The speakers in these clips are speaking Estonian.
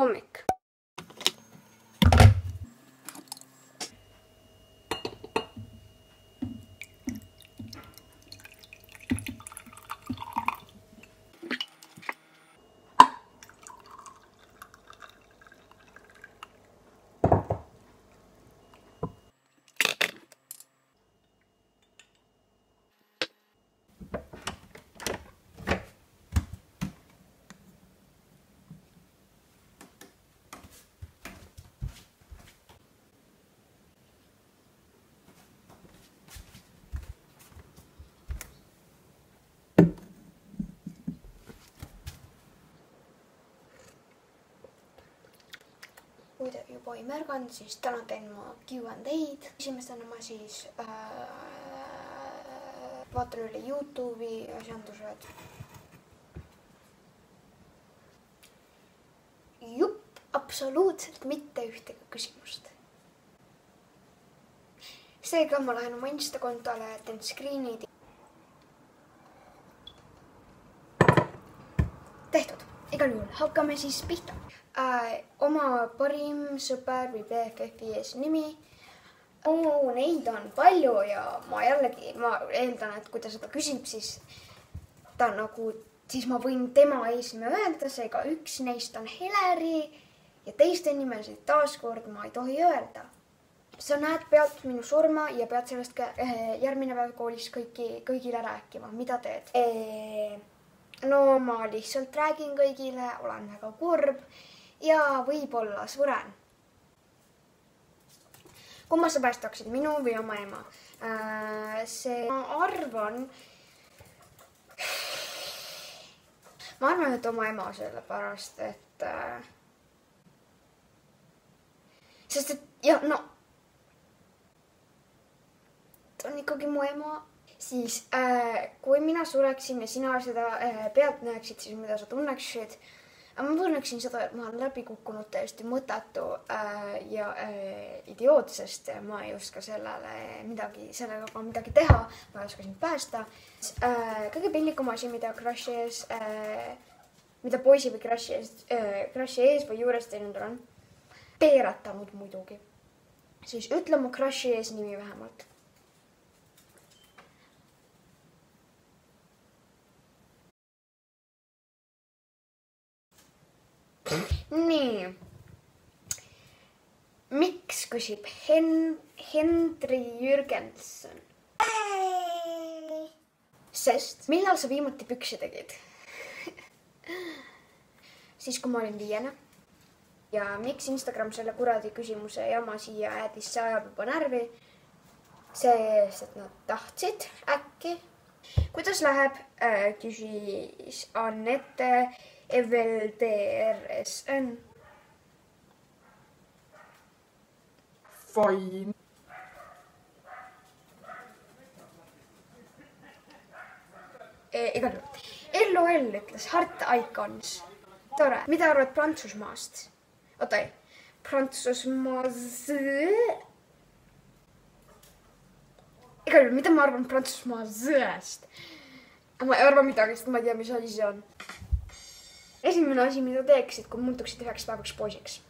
Comic. Ei märganud, siis täna teen ma Q and A-d. esimesena ma siis äh, vaatan üle Youtube'i asjandused. jupp, absoluutselt mitte ühtegi küsimust. seega ma lähen oma Insta kontole, teen screen'id. tehtud, igal juhul hakkame siis pihta äh, oma parim sõber või BFF-i eesnimi oh,. Neid on palju ja ma jällegi, ma eeldan, et kui ta seda küsib, siis ta nagu, siis ma võin tema eesnime öelda, seega üks neist on Heleri ja teiste nimesid taaskord ma ei tohi öelda. sa näed pealt minu surma ja pead sellest ka eh, järgmine päev koolis kõiki, kõigile rääkima, mida teed e no ma lihtsalt räägin kõigile, olen väga kurb ja võib-olla suren. kumma sa päästaksid, minu või oma ema äh,? see, ma arvan, ma arvan, et oma ema, sellepärast et äh,, sest et ja no, ta on ikkagi mu ema siis äh, kui mina sureksin ja sina seda äh, pealt näeksid, siis mida sa tunneksid ma tunneksin seda, et ma olen läbi kukkunud täiesti mõttetu äh, ja äh, idioot, sest ma ei oska sellele midagi, sellega ka midagi teha. ma ei oska sind päästa äh,. kõige piinlikum asi, mida Crushi ees äh,, mida poisi või Crushi ees äh,, Crushi ees või juures teinud olen, peeratanud muidugi. siis ütle mu Crushi ees nimi vähemalt nii. miks küsib Hen-, Hendri Jürgenson? sest millal sa viimati püksi tegid siis, kui ma olin viiene. ja miks Instagram selle kuradi küsimuse jama siia jättis, see ajab juba närvi. sest, et nad tahtsid äkki. Kuidas läheb äh,, küsis Anette EVLDRSN. Fine. E, igal juhul. LOL ütles Heart Icons. tore, mida arvad Prantsusmaast? oota ei, Prantsusmaast. Igal juhul, mida ma arvan Prantsusmaa Z-st? ma ei arva midagi, sest ma ei tea, mis asi see on esimene asi, mida teeksid, kui muutuksid üheks päevaks poisiks?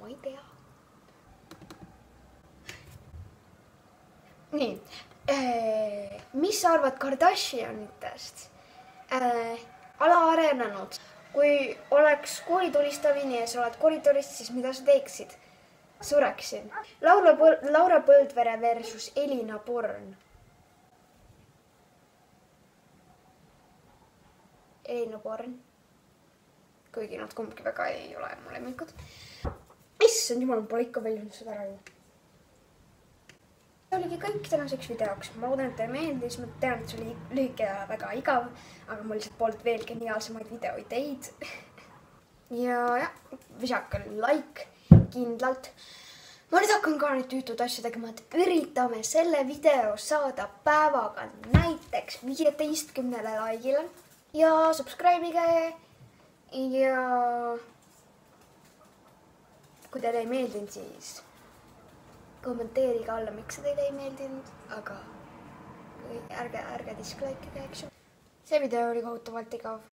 ma ei tea. nii äh,, mis sa arvad Kardashianitest äh,? alaarenenud, kui oleks koolitulistavini ja sa oled koridorist, siis mida sa teeksid? sureksin. Laura Põld, Laura Põldvere versus Elina Born. Elina Born. kuigi nad kumbki väga ei ole mu lemmikud. issand jumal, ma pole ikka väljunud seda ära ju. Oligi kõik tänaseks videoks, ma loodan, et teile meeldis, ma tean, et see oli lühike ja väga igav, aga mul lihtsalt polnud veel geniaalsemaid videoideid. Ja jah, visake like kindlalt. ma nüüd hakkan ka nüüd tüütud asju tegema, et üritame selle video saada päevaga näiteks viieteistkümnele like'ile. Ja subscribe ige ja kui teile ei meeldinud, siis kommenteerige alla, miks see teile ei meeldinud, aga ärge, ärge dislike ige, eks ju. see video oli kohutavalt igav